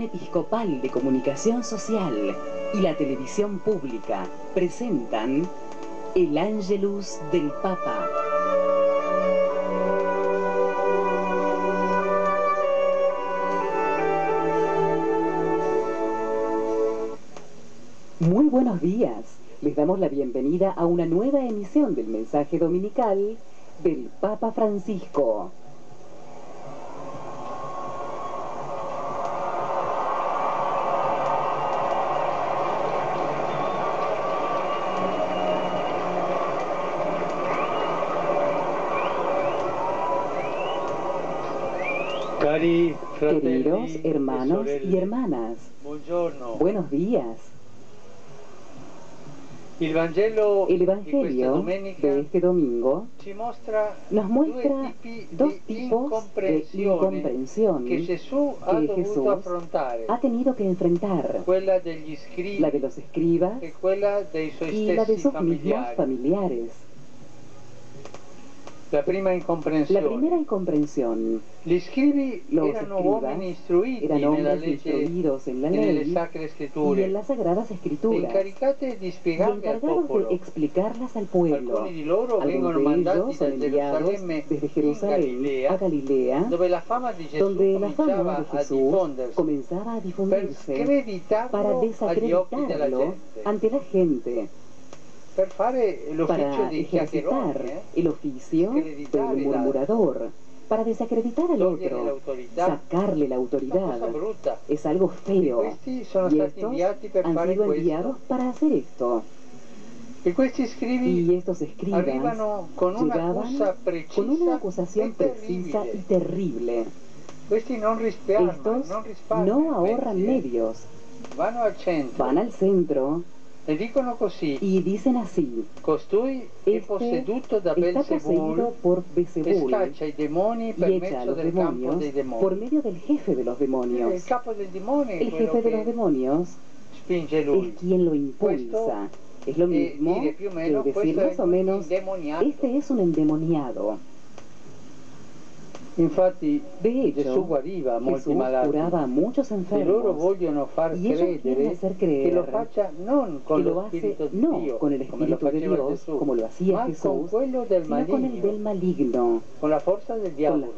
Episcopal de Comunicación Social y la televisión pública presentan El Ángelus del Papa. Muy buenos días. Les damos la bienvenida a una nueva emisión del mensaje dominical del Papa Francisco. Cari fratelli Queridos e hermanos y hermanas, buongiorno. buenos días. El Evangelio domenica de este domingo nos muestra dos tipos de incomprensión que Jesús ha tenido que enfrentar, la de los escribas e y la de sus mismos familiares. La prima La incomprensione. primera incomprensión, Gli Los erano escribas uomini istruiti eran nella hombres legge instruidos en la e nelle ley sacre y scritture, en las sagradas escrituras, incaricate di y spiegarle al encargados popolo. de explicarlas al pueblo. Alcuni di loro vengono Algunos de mandati ellos da son enviados Gerusalemme desde in Jerusalén a Galilea, Galilea, dove la fama di Gesù donde la fama cominciava de a Jesús diffondersi comenzaba a per difundirse para screditarlo agli occhi della desacreditarlo gente, ante la gente, per fare l'ufficio para ejercitar eh? el oficio del la- murmurador, para desacreditar al otro, sacarle la autoridad. Es algo feo. Y estos han sido questo. enviados para hacer esto. Y estos escribas llegaban con una acusación precisa y terrible. Risparmiano, Estos no ahorran eh. medios, van al centro e dicono così, y dicen así, costui è este posseduto da Belzebul por e Belzebul scaccia i demoni per mezzo del campo demonios dei por demoni. medio del jefe de los demonios. capo del demonio è El jefe de los demonios spinge es lui. quien lo impulsa. Es lo E mismo più o que decir questo más è o menos, este es un endemoniado. Infatti De hecho, Jesús curaba a muchos enfermos y ellos quieren hacer creer que lo hace no con el Espíritu de Dios, como lo hacía Jesús, sino con el del maligno, con la fuerza del diablo.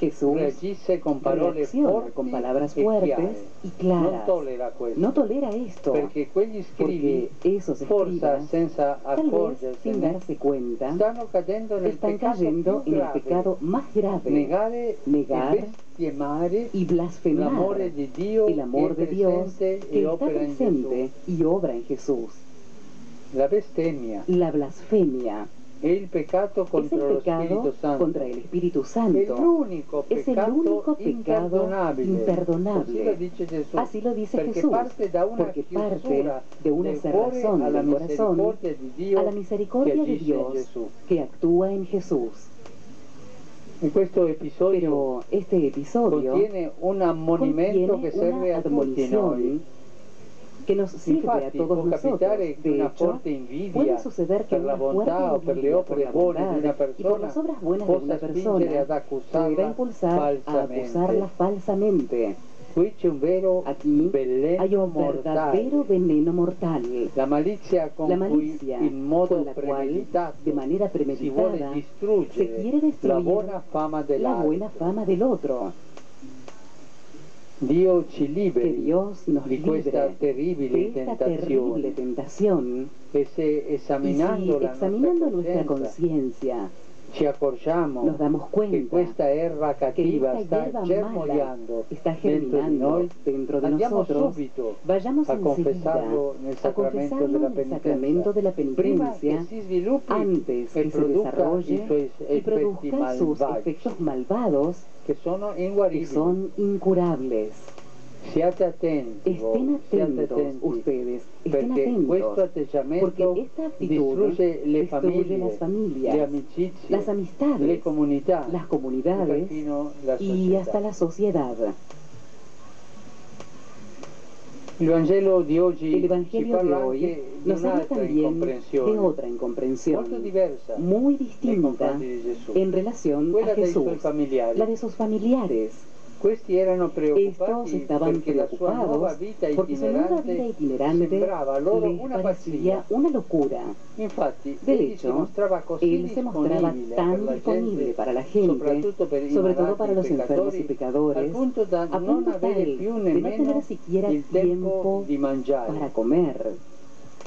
Jesús reacciona con palabras e fuertes y claras. No tolera esto, porque esos escribas, tal vez sin darse cuenta, están cayendo più el pecado más grave, negare negar y blasfemar l'amore di Dio el amor de Dios que está presente y obra en Jesús. La bestemmia La blasfemia è il peccato es el pecado Spirito Santo. contra el Espíritu Santo. l'unico Es el único pecado imperdonable. Così lo dice Gesù. Así lo dice perché Jesús, parte da una porque parte de una cerrazón del corazón a la misericordia de agisce in Dios que actúa en Jesús. In questo episodio Pero este episodio contiene un ammonimento contiene che serve a tutti noi. que nos sirve a todos nosotros. De hecho, puede suceder que una fuerte envidia por la bondad y por las obras buenas de una persona pueda impulsar a acusarla falsamente. Vero Aquí veleno hay un verdadero mortale. veneno mortal. La malizia con La cui malicia in modo con la cual, premeditato de manera si premeditada, se quiere destruir la fama buena fama del otro. Dio ci Que Dios nos di questa libre terribile de esta terrible tentación se y si examinando nuestra conciencia ci accorgiamo nos damos che cuenta questa erba que cattiva esta sta germogliando está dentro di germinando. noi, dentro de andiamo nosotros, subito vayamos a confessarlo nel sacramento confesarlo della en el sacramento de la prima che penitencia si sviluppi antes e que se produca desarrolle i suoi y effetti produzca sus malvagi efectos malvados che sono que son incurables. Siate attenti, Estén atentos ustedes, estén atentos, porque esta actitud destruye famiglie, las familias, amicizie, las amistades, le comunità, las comunidades la y hasta la sociedad. El Evangelio de hoy anche di nos habla también de otra incomprensión muy distinta en relación a Jesús, la de sus familiares. Questi erano Estos preoccupati estaban perché la sua nuova vita nueva vida itinerante itinerante sembrava loro una pazzia. una locura. Infatti, De hecho, Él se mostraba tan disponible para la gente, sobre todo para los enfermos y pecadores, a punto tal de no tener siquiera tiempo para comer.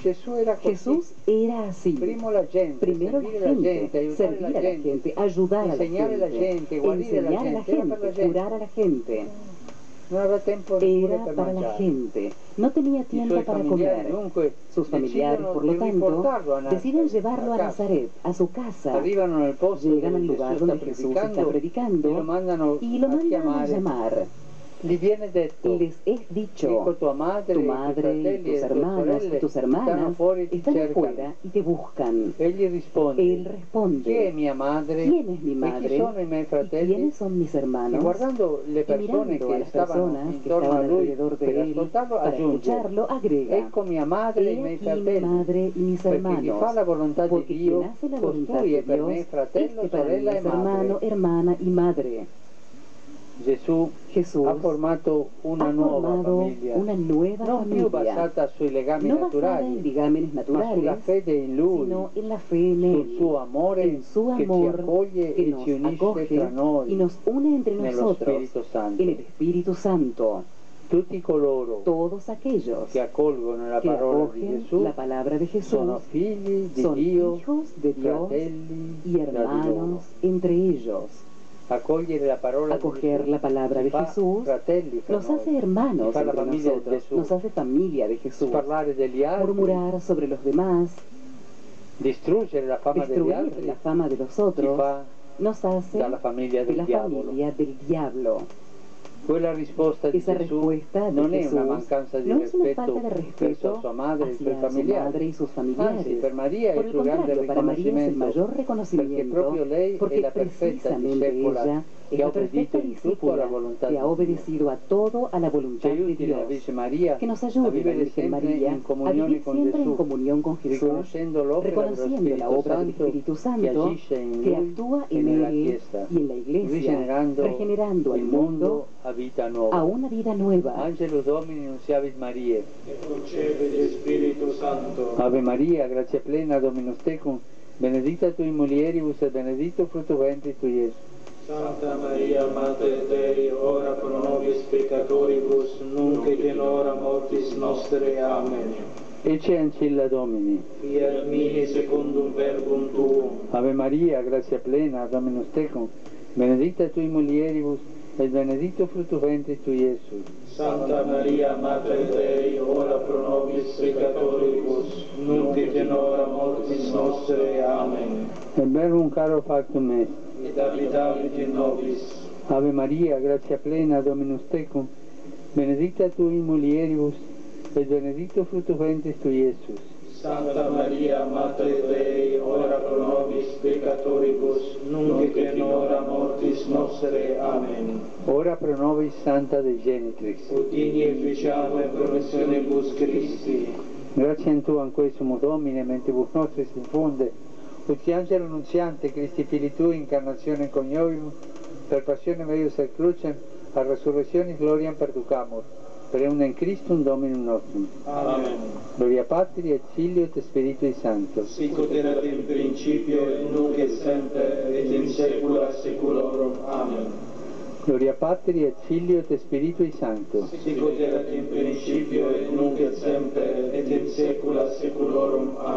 Gesù era. Jesús era así. Primo la gente, Primero la servire la gente, servir a la gente, ayudar a la gente, la enseñar a la gente, la curar a la gente. Neppure Era para la gente. No tenía tiempo para comer. Sus familiares, por lo tanto, a deciden llevarlo a. Nazaret, a su casa. Llegan al lugar donde Jesús está predicando y lo a mandan a llamar. Gli viene detto, Les es dicho, madre, tu madre, fratelli y tus hermanos y tus hermanas están afuera y te buscan. Él responde, madre ¿quién es mi madre? sono i miei ¿Y fratelli? quiénes son mis hermanos? guardando le Y persone mirando a las personas que estaban alrededor de él para escucharlo, agrega, ecco mia madre e i he miei aquí mi madre y mis hermanos. Porque quien hace la voluntad de Dios, para mí es hermano, madre. hermana y madre. Gesù Jesús ha una formado una nueva familia, sui legami no basada en ligámenes ma sulla naturales, fede in Lui, sino en la fe en Él, suo amore en su amor que nos unisce acoge y nos une entre nosotros en el Espíritu Santo. Tutti coloro Todos aquellos che accolgono la que parola di acogen Gesù la palabra de Jesús sono figli di son Dio, hijos de Dios y hermanos entre ellos. Acoger la palabra de Jesús nos hace hermanos entre nosotros, nos hace familia de Jesús. Murmurar sobre los demás, destruir la fama de los otros, nos hace de la familia del diablo. Quella risposta di Esa Gesù respuesta de non è Jesús una mancanza di no es una falta de respeto sua madre e i suoi hacia su madre y sus familiares. per Maria è Por il el contrario, para María es el mayor reconocimiento porque la precisamente ella es la perfecta discípula que ha obedecido a todo a la voluntad de la Dios. Que nos a ayude la Virgen María a vivir con siempre en comunión con Jesús, reconociendo la obra del Espíritu Santo que actúa en él y en la iglesia, regenerando mondo mundo a vita nuova. a una vida nueva. Angelo Domini Nunciavit Mariae. e concepe Spirito Santo. Ave Maria, grazia plena, Dominus tecum, benedicta tui mulieribus e benedicto frutto ventris tui, Iesus. Santa Maria, Mater Dei, ora pro nobis peccatoribus, nunc et in hora mortis nostre. Amen. Ecce ancilla Domini. Fiat mihi secundum verbum tuum. Ave Maria, grazia plena, Dominus tecum, benedicta tui mulieribus et benedicto frutto ventris tui, Iesus. Santa Maria, Mater Dei, ora pro nobis peccatoribus, nunc et in hora mortis nostre. Amen. Et verbum caro factum est. Et in nobis. Ave Maria, grazia plena, Dominus tecum, benedicta tui mulieribus et benedicto frutto ventris tui, Iesus. Santa Maria, Mater Dei, ora pro nobis peccatoribus, nostre. Amen. Ora pro nobis Santa Dei Genitrix. Udini eficiamo e professione bus Christi. Grazie in Tu, Anquesum Domine, mentre bus nostri si infonde, Tutti angelo annunziante, Cristi fili tu, incarnazione e coniovim, per passione meius e crucem, a resurrezione e gloriam perducamur per eundem Christum Dominum nostrum. Amen. Gloria Patri et Filio et Spiritui Sancto. Sic ut erat in principio, et nunc et semper, et in saecula saeculorum. Amen. Gloria Patri et Filio et Spiritui Sancto. Sic ut erat in principio, et nunc et semper, et in saecula saeculorum. Amen.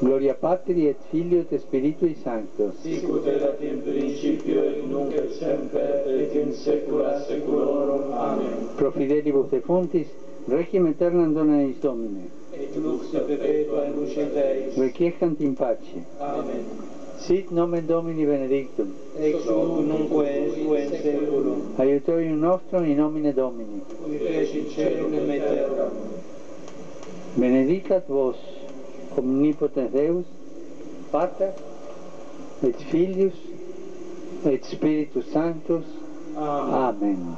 Gloria Patri et Filio et Spiritui Sancto. Sic ut erat in principio, et nunc et semper, et in saecula saeculorum. Amen. Pro fidelibus defuntis, requiem aeternam dona eis Domine. Et lux perpetua in luce Deis. Requiescant in pace. Amen. Sit nomen Domini benedictum. Ex hoc nunque et in saeculum. Aiutorium nostrum in nomine Domini. Qui feci celum et terram. Benedicat vos, omnipotens Deus, Pater, et Filius, et Spiritus Sanctus. Amen. Amen.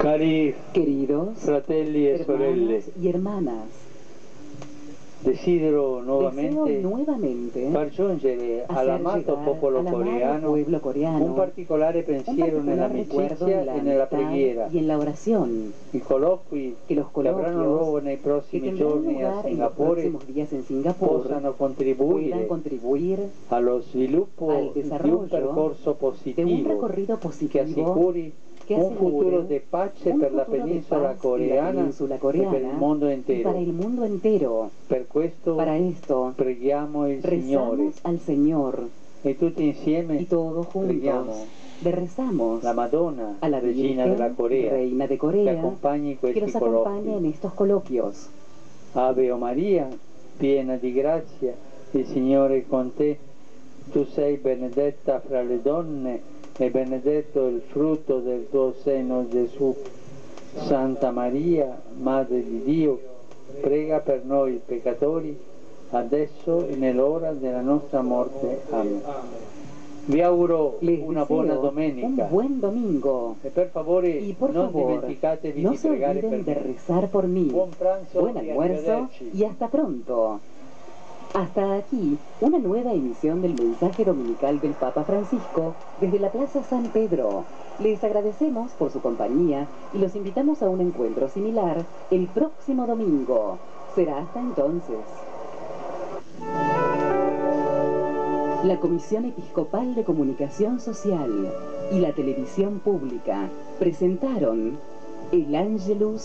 Cari Queridos fratelli e sorelle, hermanos y hermanas, desidero deseo nuovamente nuevamente far giungere hacer all'amato llegar popolo al amado coreano. Pueblo coreano. Un particolare un pensiero nella amicizia e nella amistad preghiera. y en la oración. I colloqui que los che avranno coloquios luogo nei que prossimi giorni a lugar en los Singapore. próximos días en Singapur possano puedan contribuire contribuir allo sviluppo al di un desarrollo percorso de un positivo che assicuri que un futuro pace per la de la coreana península e per il coreana mondo y intero. para el mundo entero. Per questo Para esto, preghiamo il Signore rezamos al Señor e tutti insieme y todos juntos preghiamo le rezamos la Madonna, a la Regina Virgen, della Corea, Reina de Corea, que questi nos acompañe en estos coloquios. Ave o Maria, piena di grazia, il Signore è con te. Tu sei benedetta fra le donne e benedetto il frutto del tuo seno Gesù. Santa Maria, Madre di Dio, prega per noi peccatori, adesso e nell'ora della nostra morte. Amen. Vi auguro Les una buona domenica. un buen domingo. E per favore Y por non favor, dimenticatevi no di se pregare per olviden de me. rezar por mí. Buon pranzo Buen y almuerzo y hasta pronto. Hasta aquí, una nueva emisión del mensaje dominical del Papa Francisco desde la Plaza San Pedro. Les agradecemos por su compañía y los invitamos a un encuentro similar el próximo domingo. Será hasta entonces. La Comisión Episcopal de Comunicación Social y la Televisión Pública presentaron el Angelus